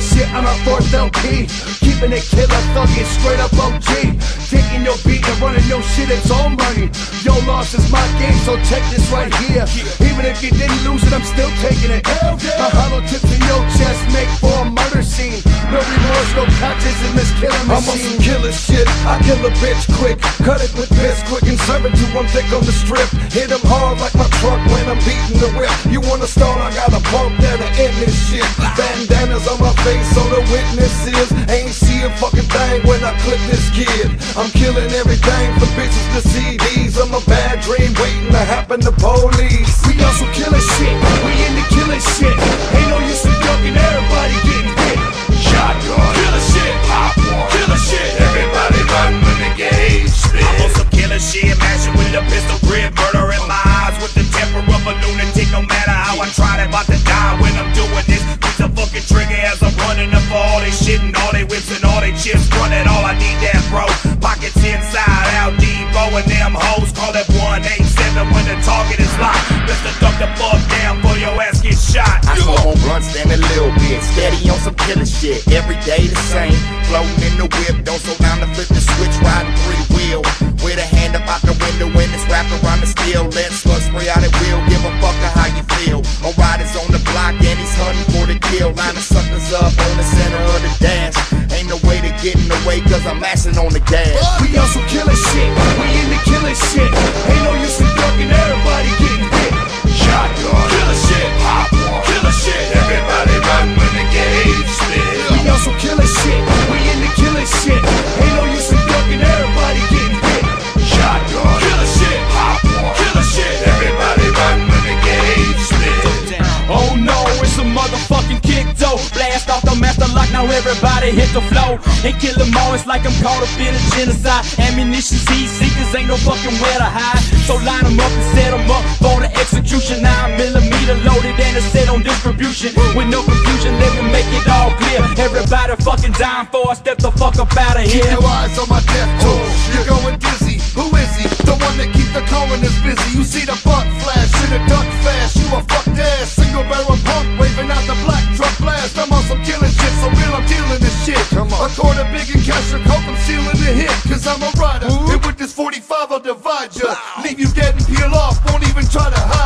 shit on our fourth LP. Keeping it killer, thugging straight up OG. Taking your beat and running your shit, it's all money. Your loss is my game, so check this right here. Even if you didn't lose it, I'm still taking it. A hollow tip to your chest, make for a murder scene. No remorse, no conscience in this killing I'm on some killer shit. I kill a bitch quick, cut it with this quick and serve it to one thick on the strip. Hit him hard like my truck when I'm beating the whip. You wanna start? I got a pump there to end this shit. Face so the witnesses ain't see a fucking thing when I clip this kid. I'm killing everything from bitches to CDs. I'm a bad dream waiting to happen to police. We also killing shit. We into killing shit. Chips. Running all I need that bro. Pockets inside out, Debo and them hoes. Call it 187 when the target is locked. To duck the fuck down for your ass get shot. I smoke on blunts stand a little bit. Steady on some killer shit. Every day the same. Floating in the whip. Don't slow down to flip the switch. Riding three wheel. With a hand up out the window when it's wrapped around the steel. Let slug spray out at will. Give a fuck how you feel. My rider's on the block and he's hunting for the kill. Line of suckers up on the center no way to get in the way cause I'm mashing on the gas. We killing shit. Everybody hit the flow. And kill them all, it's like I'm caught up in a genocide. Ammunition, heat seekers, ain't no fucking where to hide. So line them up and set them up for the execution. 9 millimeter loaded and it's set on distribution. With no confusion, let me make it all clear. Everybody fucking dying for, I step the fuck up out of here Keep your eyes on my death tool. You're going dizzy. Who is he? The one that keep the coroners busy. You see the survival divide you. Leave you dead and peel off, won't even try to hide.